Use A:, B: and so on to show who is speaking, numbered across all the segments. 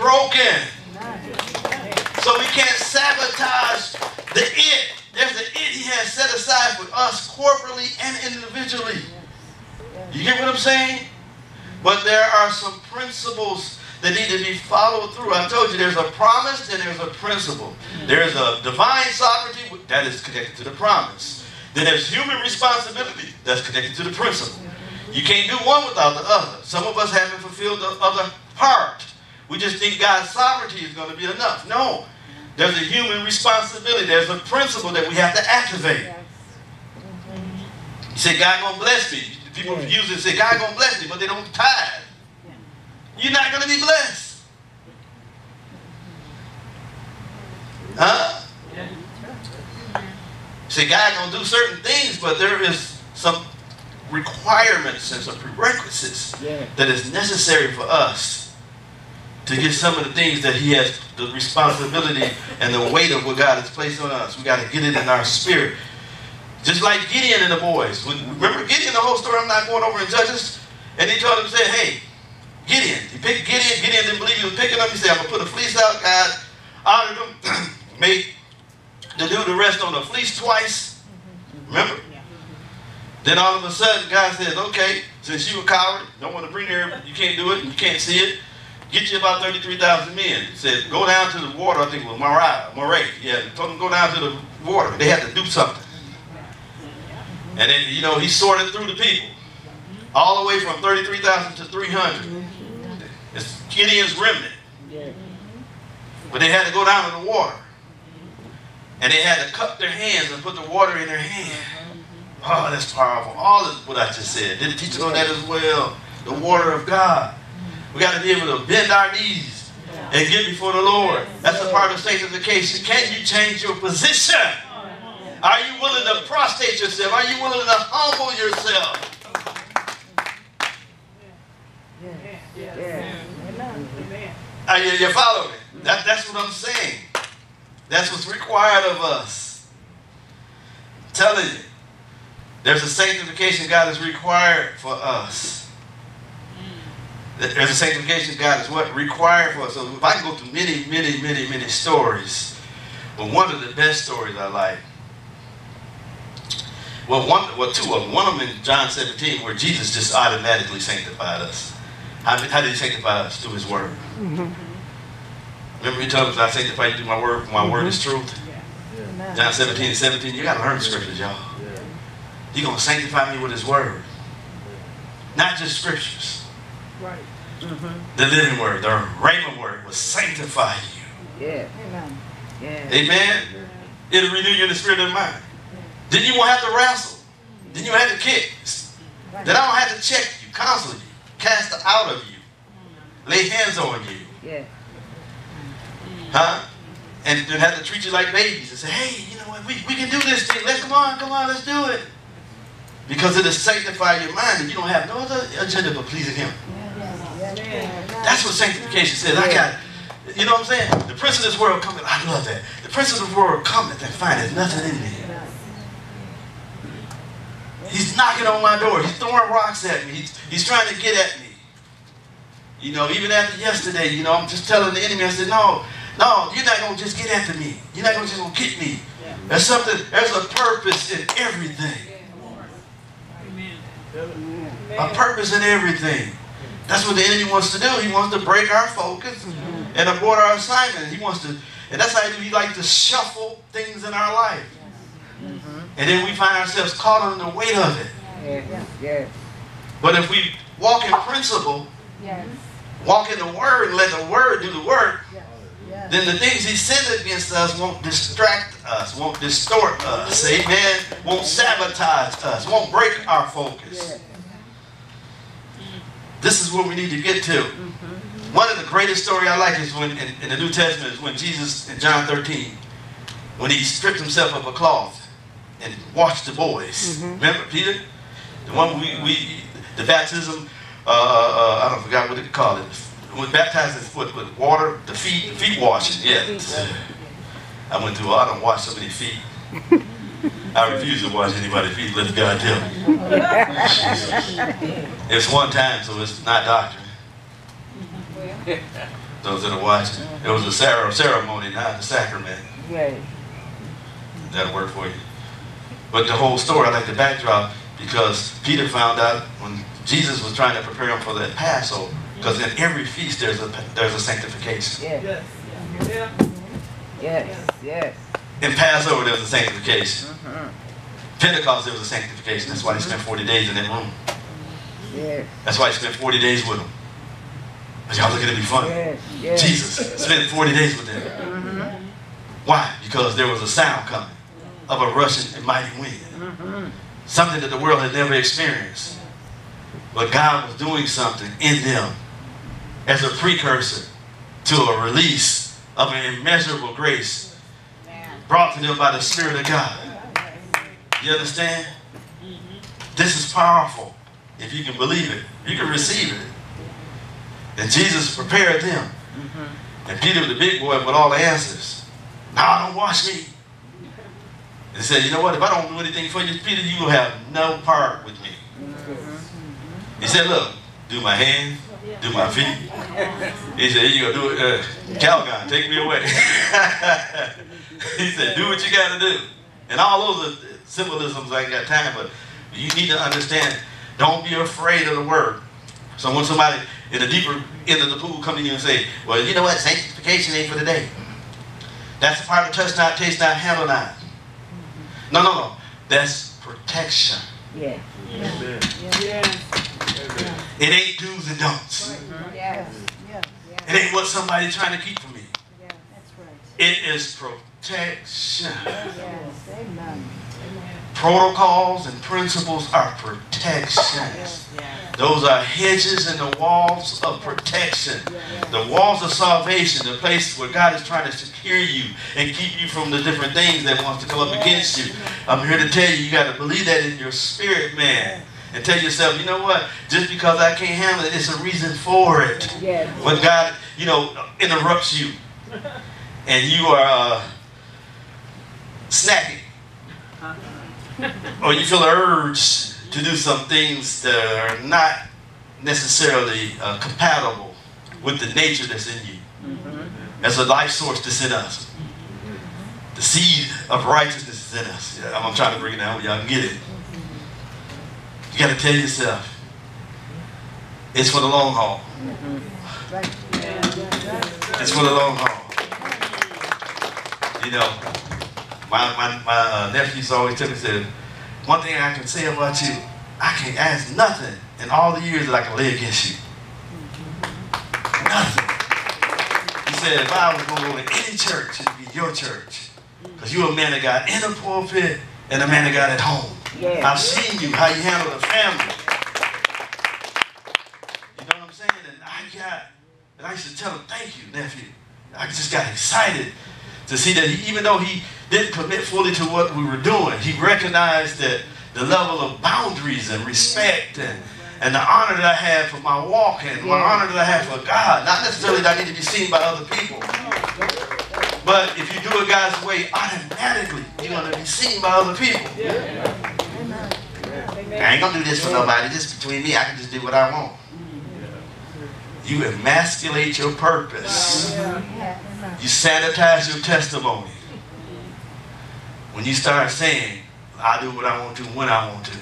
A: broken. So we can't sabotage the it. There's an it he has set aside for us corporately and individually. You get what I'm saying? But there are some principles that need to be followed through. I told you there's a promise and there's a principle. There's a divine sovereignty that is connected to the promise. Then there's human responsibility that's connected to the principle. You can't do one without the other. Some of us haven't fulfilled the other part. We just think God's sovereignty is going to be enough. No. There's a human responsibility. There's a principle that we have to activate. You say, God gonna bless me. People use it and say, God gonna bless me, but they don't tithe. You're not gonna be blessed. Huh? See, God gonna do certain things, but there is some requirements and some prerequisites that is necessary for us to get some of the things that He has the responsibility and the weight of what God has placed on us. We got to get it in our spirit. Just like Gideon and the boys. Remember Gideon, the whole story, I'm not going over in Judges? And he told him, said, hey, Gideon. He picked Gideon. Gideon didn't believe he was picking up. He said, I'm going to put a fleece out. God honored him. Made the dude the rest on the fleece twice. Remember? Then all of a sudden, God says, okay, since you a coward, don't want to bring here, you can't do it, you can't see it, get you about 33,000 men. Said, go down to the water, I think it was Moreh, Moreh. Yeah, told them go down to the water. They had to do something. And then, you know, he sorted through the people. All the way from 33,000 to 300. It's Gideon's remnant. But they had to go down to the water. And they had to cup their hands and put the water in their hand. Oh, that's powerful. All of what I just said. Did it teach on that as well? The water of God. We got to be able to bend our knees and get before the Lord. That's a part of sanctification. Can you change your position? Are you willing to prostrate yourself? Are you willing to humble yourself? Are you, you follow me? That, that's what I'm saying. That's what's required of us. I'm telling you. There's a sanctification God has required for us. There's a sanctification God is what required for us. So if I can go through many, many, many, many stories, but one of the best stories I like. Well, one, well, two of them. One of them in John 17, where Jesus just automatically sanctified us. How, how did He sanctify us through His Word? Mm-hmm. Remember, He told us, "I sanctify you through My Word. For my mm-hmm. Word is truth." Yeah. John 17 17. You got to learn the scriptures, y'all. He's going to sanctify me with his word. Not just scriptures. Right. Mm-hmm. The living word, the rhema word will sanctify you. Yeah. Amen. Yeah. Amen. It'll renew you in the spirit and mind. Then you won't have to wrestle. Then you won't have to kick. Then I don't have to check you, counsel you, cast out of you, lay hands on you. Yeah. Huh? And then have to treat you like babies and say, hey, you know what, we, we can do this thing. Let's come on, come on, let's do it. Because it'll sanctify your mind and you don't have no other agenda but pleasing Him. That's what sanctification says. I got, you know what I'm saying? The prince of this world coming, I love that. The prince of this world cometh and findeth nothing in me. He's knocking on my door. He's throwing rocks at me. He's, he's trying to get at me. You know, even after yesterday, you know, I'm just telling the enemy, I said, no, no, you're not going to just get after me. You're not going to just gonna get me. There's something, there's a purpose in everything. A purpose in everything. That's what the enemy wants to do. He wants to break our focus and abort our assignment. He wants to, and that's how he, he likes to shuffle things in our life. And then we find ourselves caught on the weight of it. But if we walk in principle, walk in the word and let the word do the work, then the things he sent against us won't distract us, won't distort us, amen, won't sabotage us, won't break our focus. This is where we need to get to. Mm-hmm. One of the greatest story I like is when in, in, the New Testament is when Jesus in John 13, when he stripped himself of a cloth and washed the boys. Mm-hmm. Remember Peter? The one we, we the baptism, uh, uh, uh I don't forgot what they call it. When baptized his foot with water, the feet, feet washing, yeah. I went through, I don't wash so many feet. I refuse to watch anybody's feet, let God tell me. it's one time, so it's not doctrine. those that are watching. It was a ceremony, not a sacrament.
B: Right.
A: That'll work for you. But the whole story, I like the backdrop because Peter found out when Jesus was trying to prepare him for that Passover, because in every feast there's a there's a sanctification.
B: Yes.
C: Yes.
B: Yes. Yes.
A: In Passover there was a sanctification.
B: Mhm.
A: Pentecost there was a sanctification. That's why he spent 40 days in that room.
B: Yes.
A: That's why he spent 40 days with them. But y'all looking at me funny.
B: Yes. Yes.
A: Jesus spent 40 days with them.
B: Mm-hmm.
A: Why? Because there was a sound coming of a rushing and mighty wind.
B: Mhm.
A: Something that the world had never experienced. But God was doing something in them as a precursor to a release of an immeasurable grace brought to them by the Spirit of God. You understand? This is powerful. If you can believe it, you can receive it. And Jesus prepared them. And Peter, the big boy, with all the answers. Now don't wash me. And said, you know what? If I don't do anything for you, Peter, you will have no part with me. He said, look, do my hands, do my feet. He said, you gonna do it, uh, Calgon, take me away. he said, do what you gotta do. And all those symbolisms, I ain't got time, but you need to understand, don't be afraid of the word. So when somebody in the deeper end of the pool come to you and say, well, you know what, sanctification ain't for today. That's the part of touch not, taste not, handle not. No, no, no. That's protection.
B: Yes.
A: It ain't do's and don'ts.
B: Yes.
A: It ain't what somebody's trying to keep from me.
C: That's right.
A: It is protection.
C: Yes. Amen.
A: Protocols and principles are protections. Those are hedges and the walls of protection. The walls of salvation, the place where God is trying to secure you and keep you from the different things that wants to come up against you. I'm here to tell you, you got to believe that in your spirit, man. And tell yourself, you know what? Just because I can't handle it, it's a reason for it.
B: Yes.
A: when God, you know, interrupts you and you are uh, snacking or you feel the urge to do some things that are not necessarily uh, compatible with the nature that's in you as a life source that's in us. The seed of righteousness is in us. Yeah, I'm, I'm trying to bring it down, but y'all can get it. You got to tell yourself, it's for the long haul. It's for the long haul. You know, my, my, my uh, nephews always tell me, said, one thing I can say about you, I can't ask nothing in all the years that I can lay against you. Nothing. He said, if I was going to go to any church, it'd be your church. Because you're a man of God in the pulpit and a man of God at home.
B: Yes.
A: I've seen you, how you handle the family. You know what I'm saying? And I got, and I used to tell him, thank you, nephew. I just got excited to see that he, even though he didn't commit fully to what we were doing, he recognized that the level of boundaries and respect and, and the honor that I had for my walk and my honor that I had for God. Not necessarily that I need to be seen by other people. But if you do it God's way, automatically you're going to be seen by other people. I ain't gonna do this for nobody. Just between me, I can just do what I want. You emasculate your purpose. You sanitize your testimony. When you start saying, I do what I want to when I want to.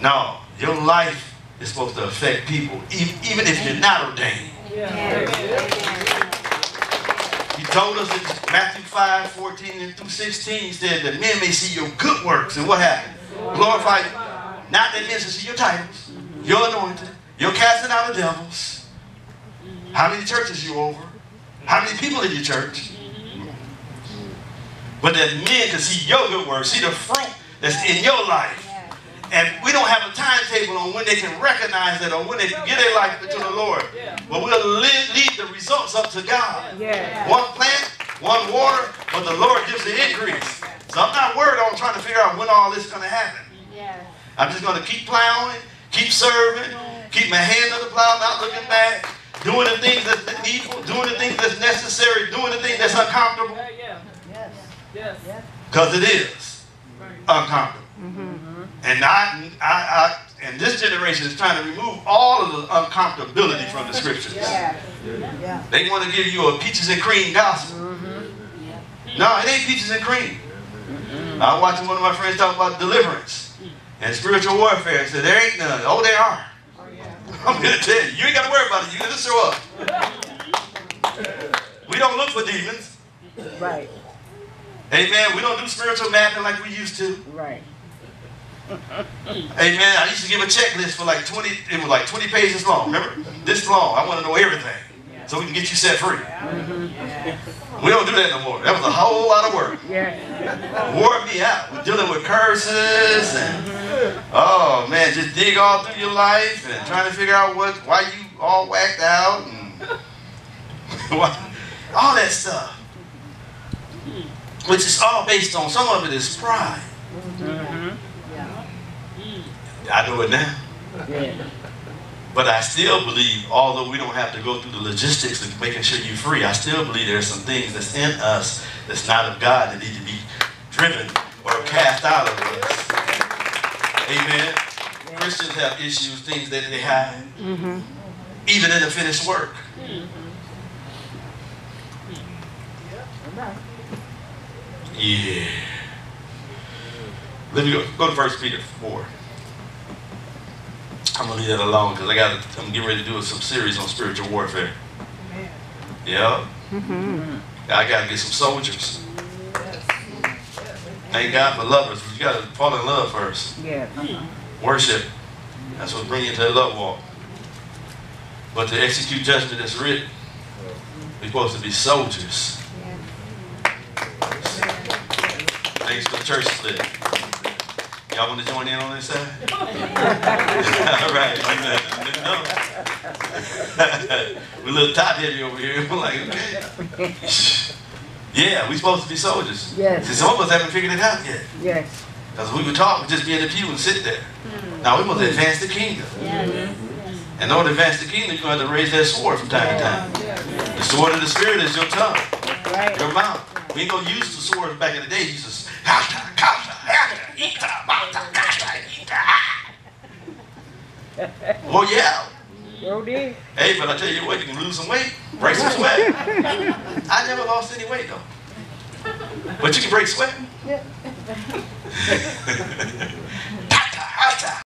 A: No, your life is supposed to affect people, even if you're not ordained. He told us in Matthew 5, 14 and through 16, he said that men may see your good works. And what happened? Glorify you. Not that men should see your titles, your anointing, your casting out of devils. How many churches you over? How many people in your church? But that men can see your good works, see the fruit that's in your life. And we don't have a timetable on when they can recognize that or when they can give their life to the Lord. But we'll lead the results up to God. One plant, one water, but the Lord gives the increase. So I'm not worried on trying to figure out when all this is going to happen. I'm just going to keep plowing, keep serving, keep my hand on the plow, not looking back, doing the things that's needful, doing the things that's necessary, doing the things that's uncomfortable, because it is uncomfortable. Mm-hmm. And I, I, I, and this generation is trying to remove all of the uncomfortability from the scriptures.
C: Yeah. Yeah.
A: They want to give you a peaches and cream gospel. Mm-hmm. No, it ain't peaches and cream. I was watching one of my friends talk about deliverance and spiritual warfare and said, there ain't none. Oh, there are. I'm going to tell you, you ain't got to worry about it. You got to show up. We don't look for demons.
B: Right.
A: Amen. We don't do spiritual mapping like we used to.
B: Right.
A: Amen. I used to give a checklist for like 20, it was like 20 pages long. Remember? This long. I want to know everything so we can get you set free. We don't do that no more. That was a whole lot of work.
B: Yeah.
A: Wore me out. We're dealing with curses and, oh man, just dig all through your life and trying to figure out what, why you all whacked out and all that stuff. Which is all based on, some of it is pride. Mm-hmm. I know it now.
B: Yeah.
A: But I still believe, although we don't have to go through the logistics of making sure you're free, I still believe there's some things that's in us that's not of God that need to be driven or cast out of us. Amen. Christians have issues, things that they hide, mm-hmm. even in the finished work. Mm-hmm. Yeah. Let me go, go to First Peter 4. I'm gonna leave that alone because I got I'm getting ready to do some series on spiritual warfare. Yeah. Mm-hmm. I gotta get some soldiers. Thank God for lovers. You gotta fall in love first.
B: Yes.
A: Worship. That's what brings you to the love walk. But to execute judgment that's written, we're supposed to be soldiers. Thanks for the church split. Y'all want to join in on this side? All right. amen. No. We're a little top heavy over here. We're like, okay. Yeah, we're supposed to be soldiers.
B: Yes.
A: See, some of us haven't figured it out yet.
B: Yes.
A: Because we would talk, just be in the pew and sit there. Mm. Now we must advance the kingdom. And in order to advance the kingdom, you're going to have to raise that sword from time to time. The sword of the spirit is your tongue,
B: Right.
A: your mouth. We ain't gonna use the sword back in the day. You just hata, kata, hata, ita, mata, kata, ita. Oh yeah.
B: Brody.
A: Hey, but I tell you what, you can lose some weight, break some sweat. I never lost any weight though. But you can break sweat.